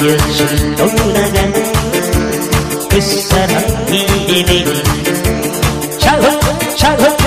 며칠 돌아간 그 사람 이름이 차호 차호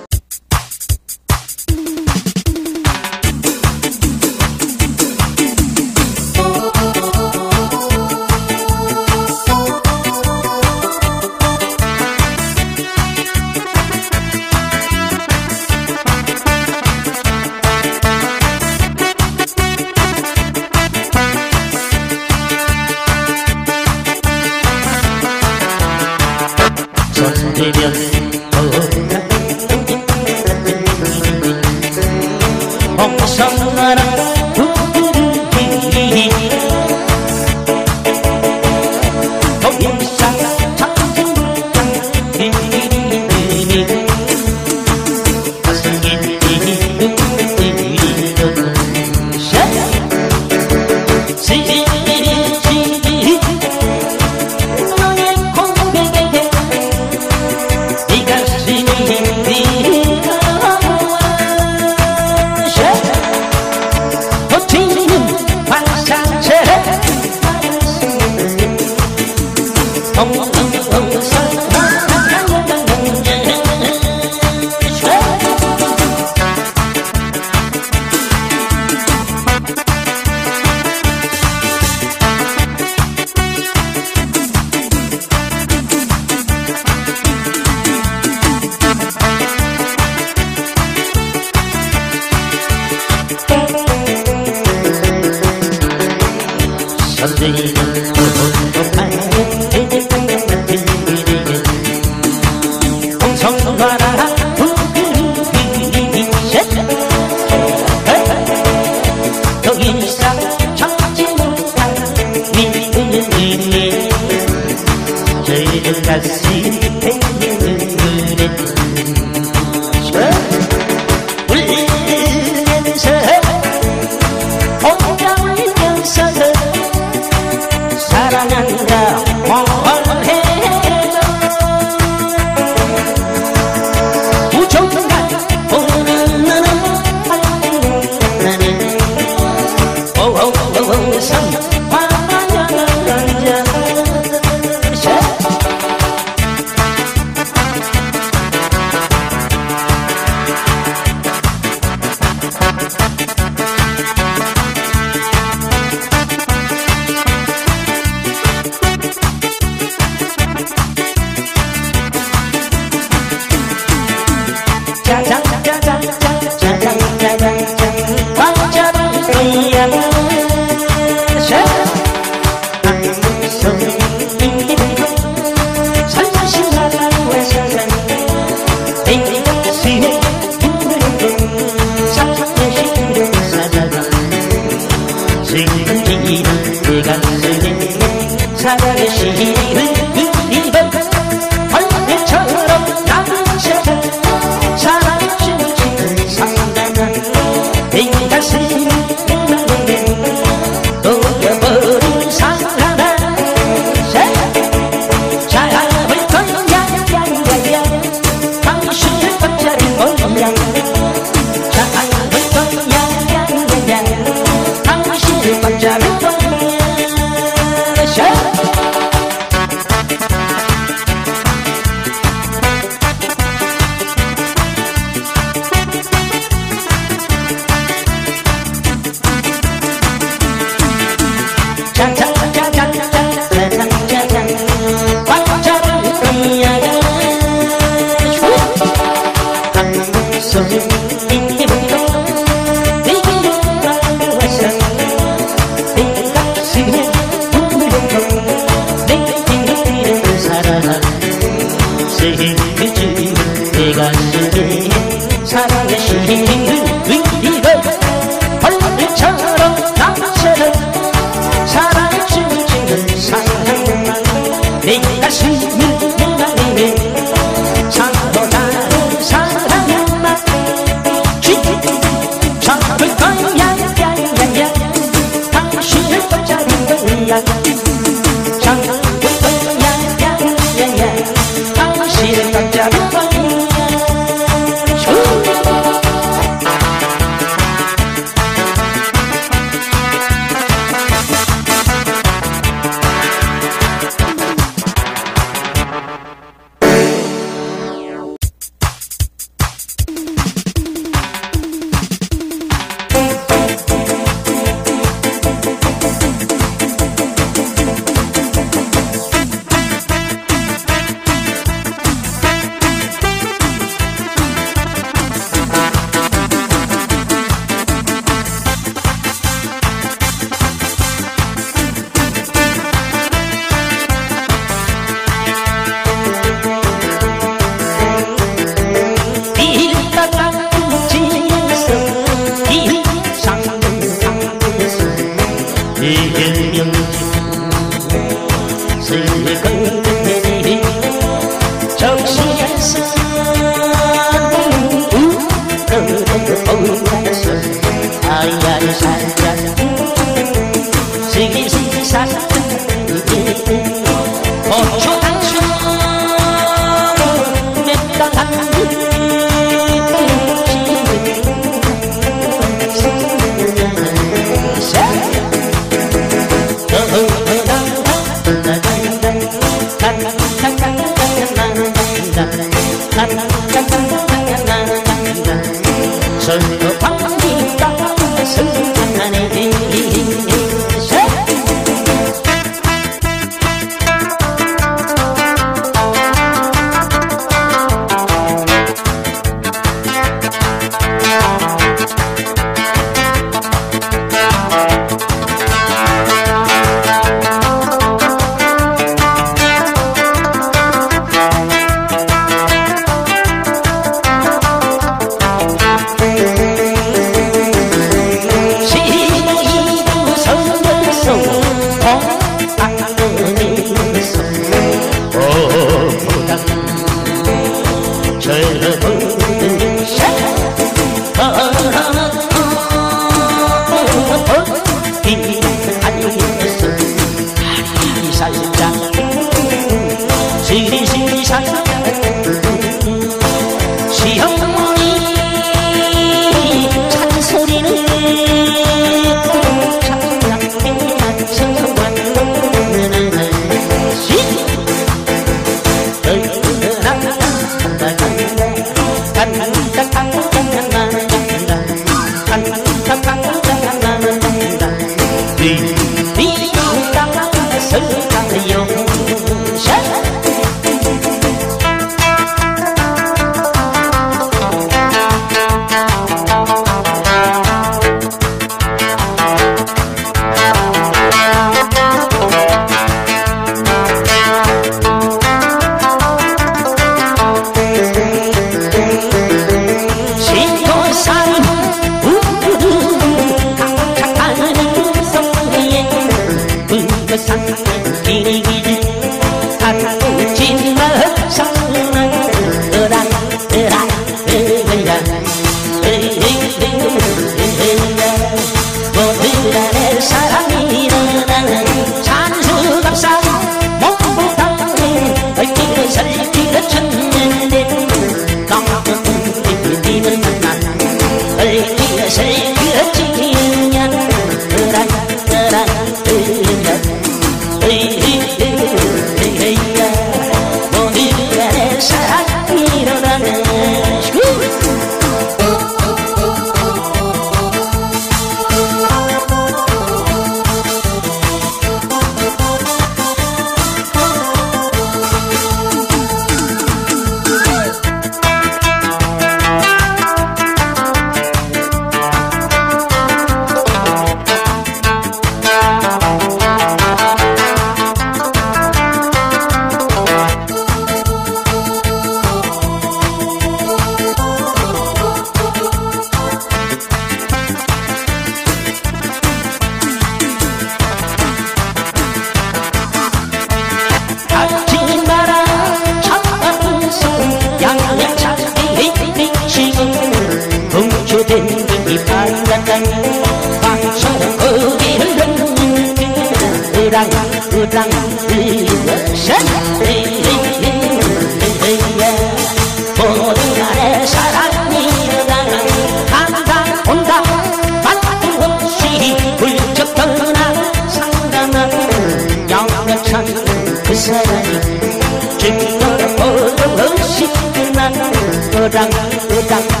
Rodang, Rodang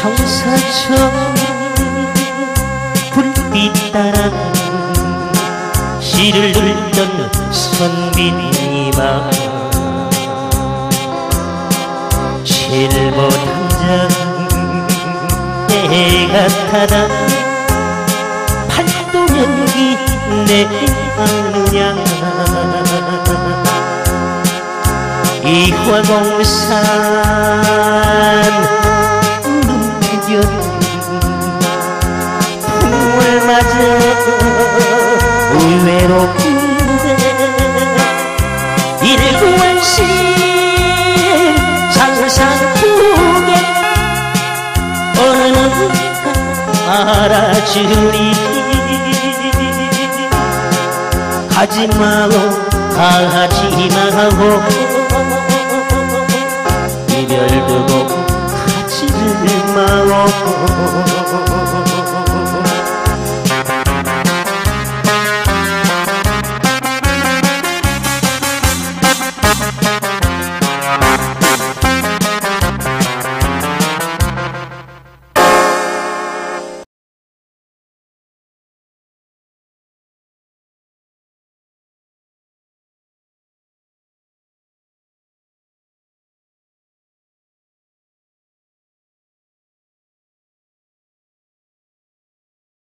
청사천 불빛 따라 시를 들던 선비니마 실버 당장 내가 타다 팔도 연기 내 아느냐. 이화공산 눈겨 풍을 맞아 외롭군데 일구원시 상상풍에 어느 누가 알아주리 가지마오 가지마오 amor.